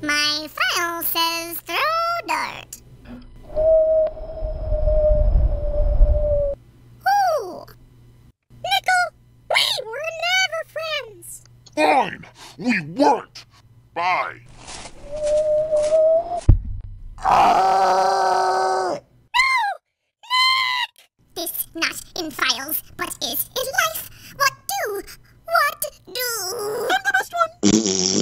My file says throw dart. Ooh. Nickel, we were never friends. Fine! We weren't! Bye! This not in files, but is in life. What do? What do? I'm the best one.